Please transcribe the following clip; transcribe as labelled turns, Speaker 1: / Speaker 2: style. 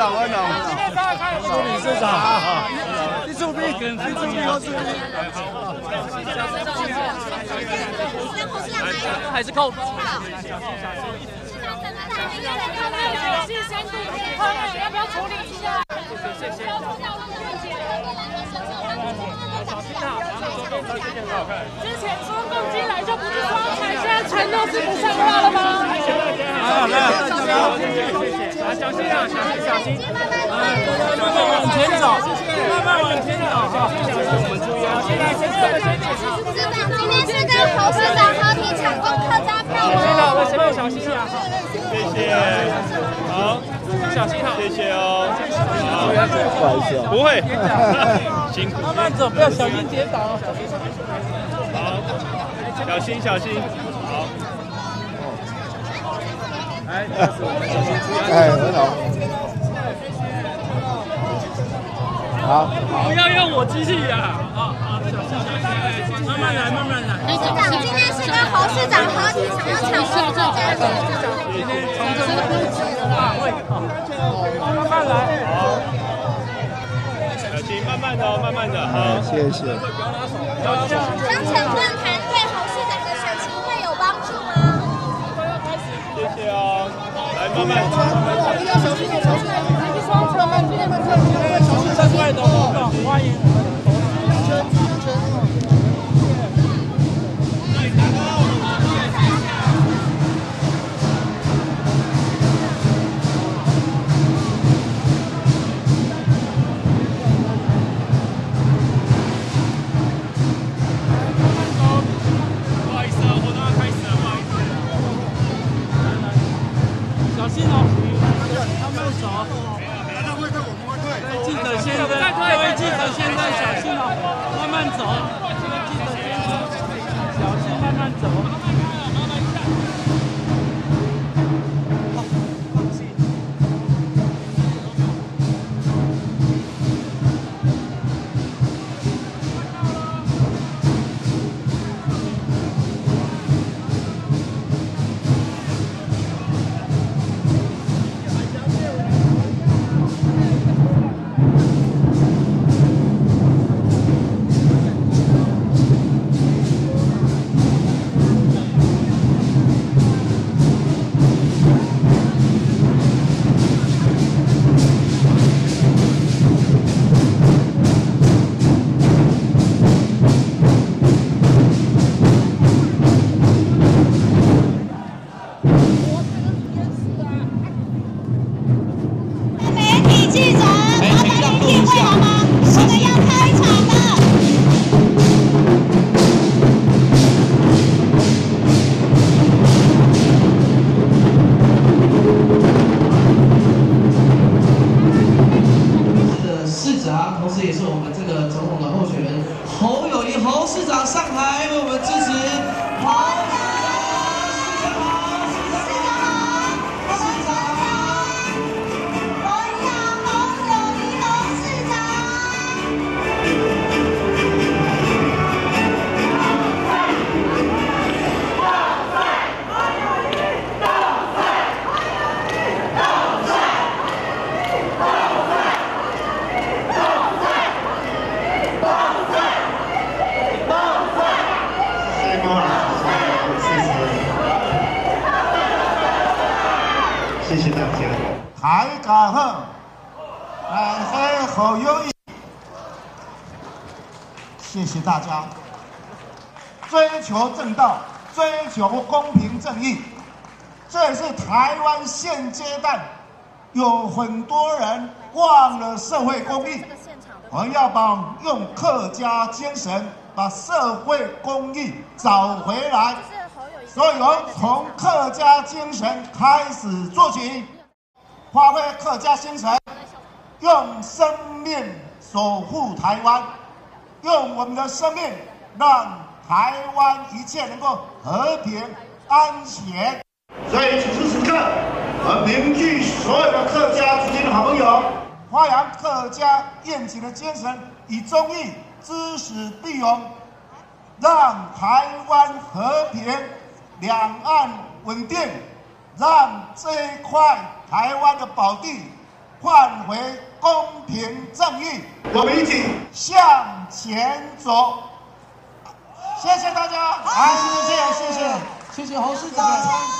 Speaker 1: 长，班长。
Speaker 2: 今天大家看朱理事长，李柱斌，李柱斌，李柱斌。
Speaker 3: 还是扣。
Speaker 4: 小心深度地方，要不要处理一下？谢谢。之前说共进来就不是双财，现在船都是不像话了吗？
Speaker 2: 好，来，小心啊，小心，小心。慢慢往前走，慢慢往前走，小心，小心，我们注意啊。现在先这个先解释。
Speaker 5: 今天是跟侯市长和平抢攻客家票吗？
Speaker 2: 先生，我前面小心啊。谢谢。好，小心哈。谢谢哦。
Speaker 1: 不好意思哦。
Speaker 2: 不会。辛苦。慢慢走，不要小心跌倒。好，小心小心。好。哎，
Speaker 1: 哎，很好。好。
Speaker 2: 不要用我机器呀！啊啊，慢慢来，慢慢来。
Speaker 5: 市长，今天是跟侯市长合体，想要抢攻客家票。
Speaker 2: 今天从这个大会，慢慢来。好。小心，慢慢的，慢慢的。好，
Speaker 1: 谢谢。
Speaker 5: 张晨论坛对侯市长的选情会有帮助吗？
Speaker 2: 谢谢啊。来，慢慢，慢慢走。
Speaker 4: 小心点，小心点，你双车慢慢，慢点，
Speaker 2: 小心站外的活走。记者先生，小心慢慢走。
Speaker 6: 也是我们这个总统的候选人侯友谊侯市长上台为我们支持。侯
Speaker 7: 谢谢大家。大家好，我是侯友谊。谢谢大家。追求正道，追求公平正义，这也是台湾现阶段有很多人忘了社会公益。我们要把用客家精神把社会公益找回来。所以，我们从客家精神开始做起，发挥客家精神，用生命守护台湾，用我们的生命让台湾一切能够和平安全。所以，此时此刻，我们凝聚所有的客家之间的好朋友，发扬客家宴请的精神，以忠义、知识必勇，让台湾和平。两岸稳定，让这一块台湾的宝地换回公平正义。我们一起向前走。谢谢大家，好，谢谢谢谢谢谢侯市长。